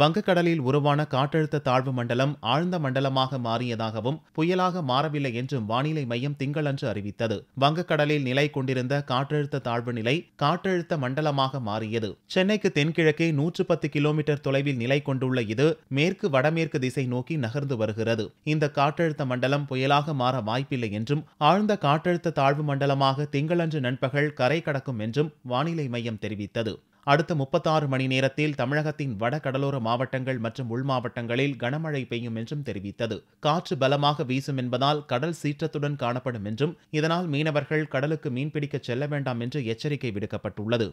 வங்கக்கடலில் உருவான காற்றழுத்த தாழ்வு மண்டலம் ஆழ்ந்த மண்டலமாக மாறியதாகவும் புயலாக மாறவில்லை என்றும் வானிலை மையம் திங்களன்று அறிவித்தது. வங்கக்கடலில் நிலை கொண்டிருந்த காற்றழுத்த தாழ்வு நிலை காற்றழுத்த மண்டலமாக மாறியது. சென்னைக்கு தென்கிழக்கே நூற்று பத்து கிலோமீட்டர் தொலைவில் நிலை கொண்டுள்ள இது மேற்கு வடமேற்கு திசை நோக்கி நகர்ந்து வருகிறது. இந்த காற்றழுத்த மண்டலம் புயலாக மாற வாய்ப்பில்லை என்றும் ஆழ்ந்த காற்றழுத்த தாழ்வு மண்டலமாக திங்களன்று நண்பகல் கரை கடக்கும் என்றும் வானிலை மையம் தெரிவித்தது. அடுத்த முப்பத்தாறு மணி நேரத்தில் தமிழகத்தின் வட கடலோர மாவட்டங்கள் மற்றும் உள் மாவட்டங்களில் கனமழை பெய்யும் என்றும் தெரிவித்தது. காற்று பலமாக வீசும் என்பதால் கடல் சீற்றத்துடன் காணப்படும் என்றும் இதனால் மீனவர்கள் கடலுக்கு மீன்பிடிக்கச் செல்ல வேண்டாம் என்று எச்சரிக்கை விடுக்கப்பட்டுள்ளது.